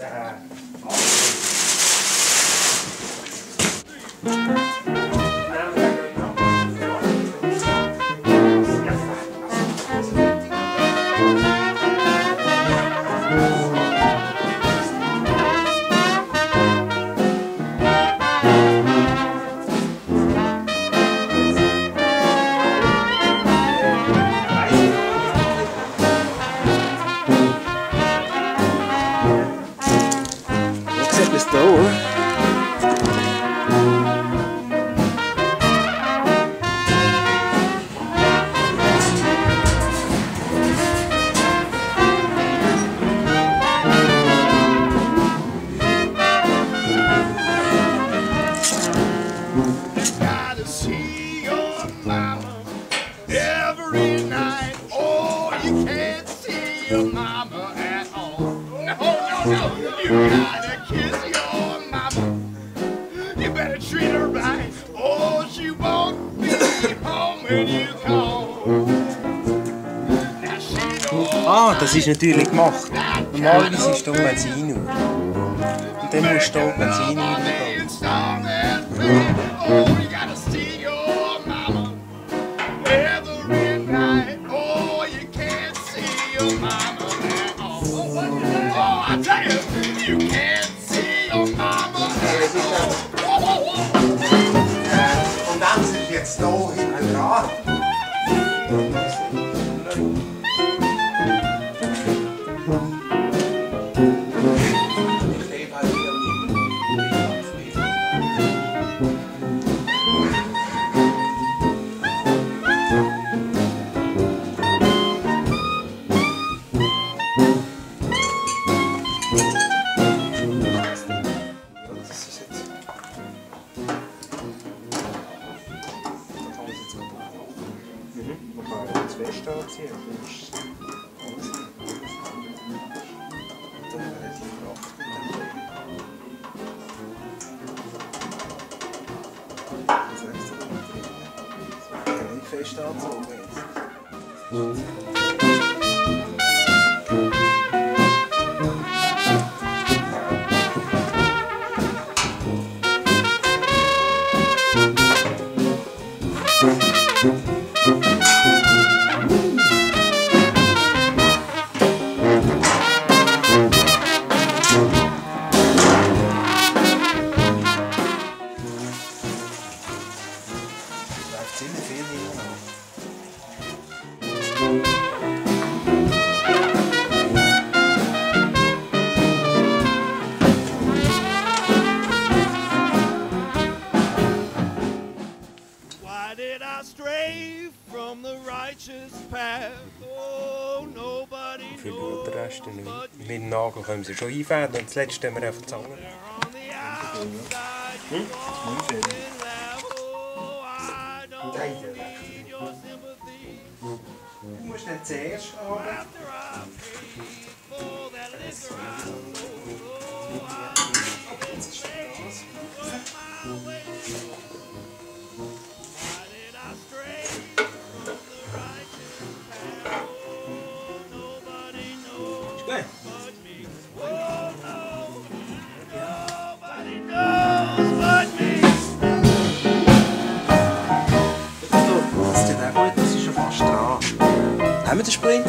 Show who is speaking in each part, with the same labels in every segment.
Speaker 1: 哎
Speaker 2: Gotta see your mama every night. Oh, you can't see your mama at all. No, no, no. You gotta kiss your mama. You better treat her right. Oh, she won't be home when you call.
Speaker 1: Ah, das ist natürlich gemacht. Normalerweise ist da Benzinuhr. Und dann musst du hier Benzinuhr gehen.
Speaker 2: I you, you can't see your mama.
Speaker 3: Und dann sind jetzt hier hinten dran. Fest anziehen, dann relativ kraft mit dem. Das heißt. So, kann ich nicht fest anzogen jetzt. läuft
Speaker 2: Oh,
Speaker 1: nicht.
Speaker 2: but
Speaker 1: Mit dem Nagel können sie schon einfäden und zuletzt haben wir einfach die Zange.
Speaker 2: on the outside. You
Speaker 3: Nicht
Speaker 1: Den Sprint?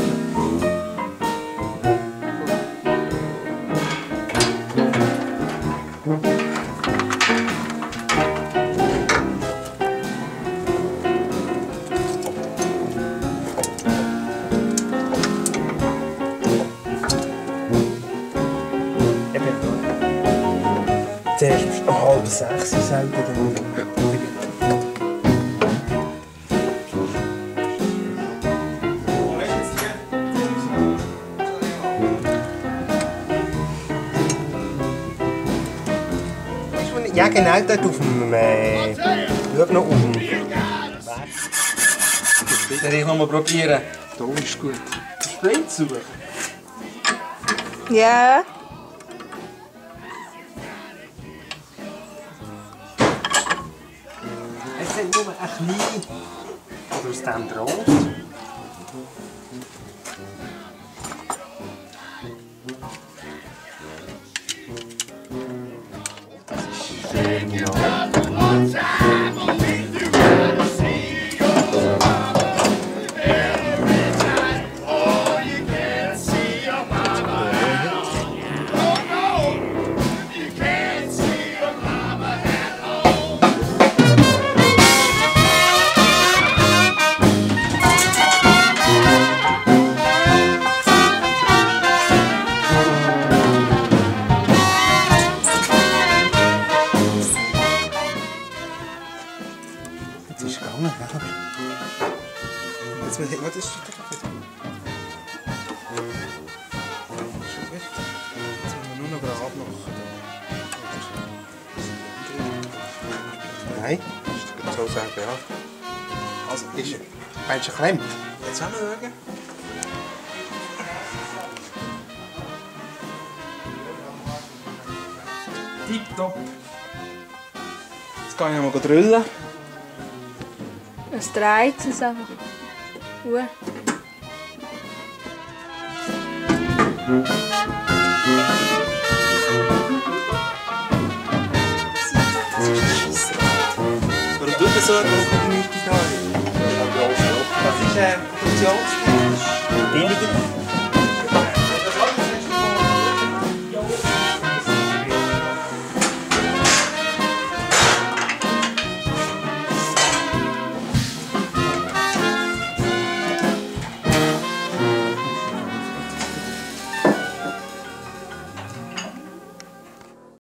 Speaker 1: Eben. Zuerst um halb sechs selten dann. Ja kan ikke da du med. nog nu ugen.
Speaker 4: Skal jeg nochmal probieren? Da ist gut. Straight zu.
Speaker 5: Ja.
Speaker 1: Es sind nur ein klein. Oder aus dem Draht. Nein, ist so sagen, ja. Also, ist er. Meinst du, er klemmt? Jetzt haben wir schauen. Tipptopp. Jetzt gehe ich noch mal drüllen.
Speaker 5: Es dreht es einfach. Uh.
Speaker 1: Warum tut er so eine Community da? Das ist äh, funktionstechnisch billiger.